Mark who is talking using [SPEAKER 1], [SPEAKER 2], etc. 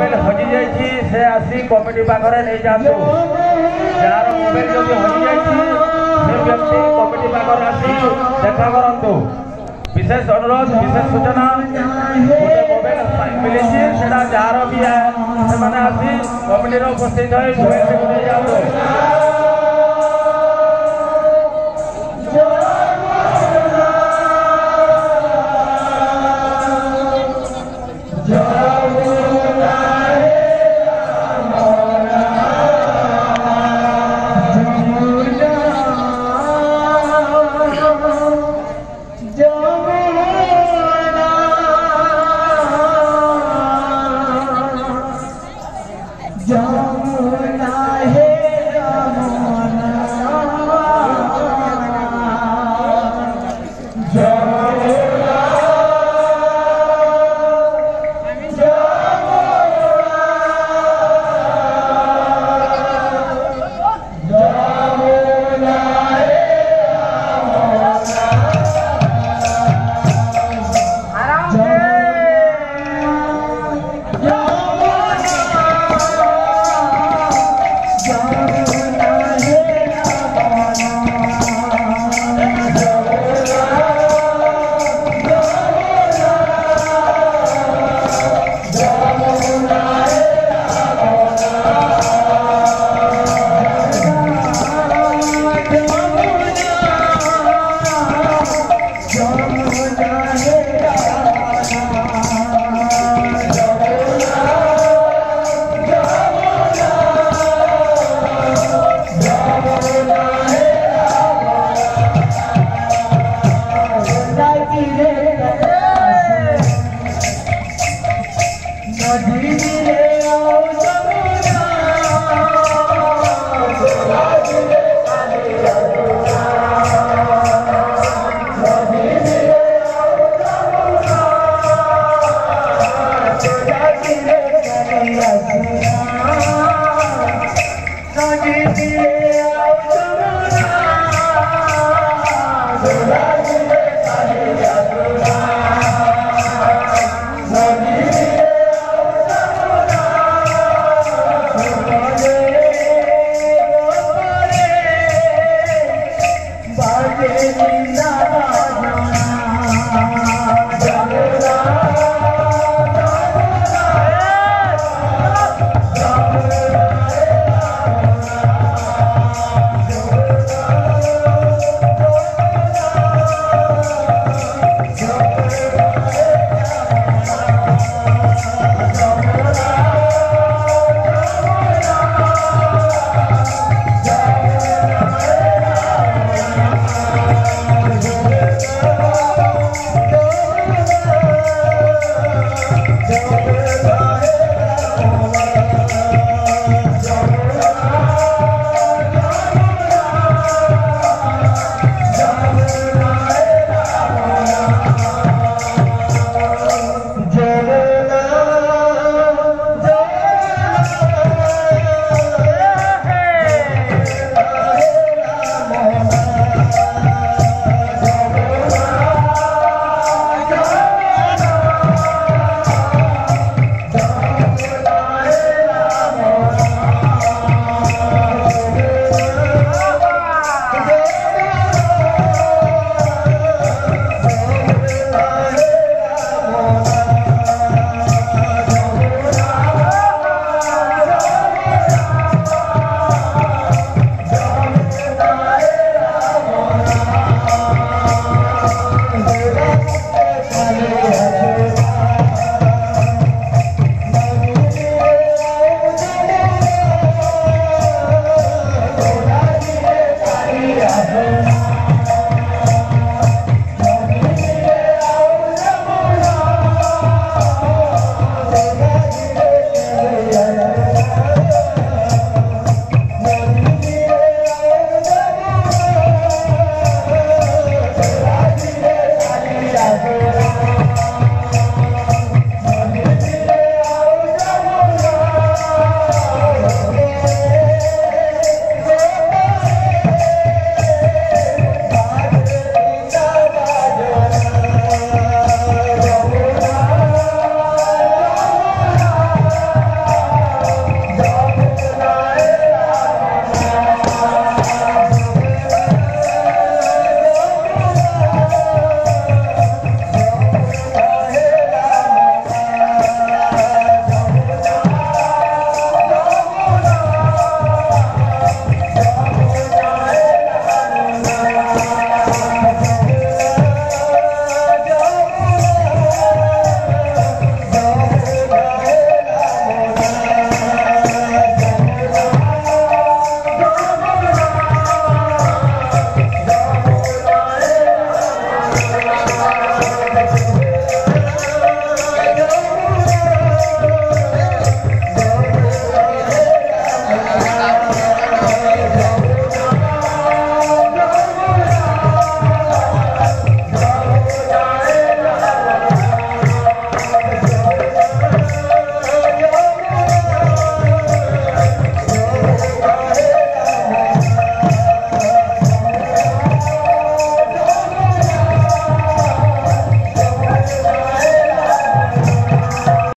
[SPEAKER 1] Mobile হজি যাই সে আসি committee পাখে নিয়ে যা যার মোবাইল যদি হজি যাই সে ব্যক্তি কমিটি পাখে আসি দেখা করতু বিশেষ অনুরোধ বিশেষ সূচনা গোটে মোবাইল মিলিছি সেটা যার বি সে আসি কমিটির উপস্থিত হয়ে
[SPEAKER 2] মোবাইল Yeah. Gracias.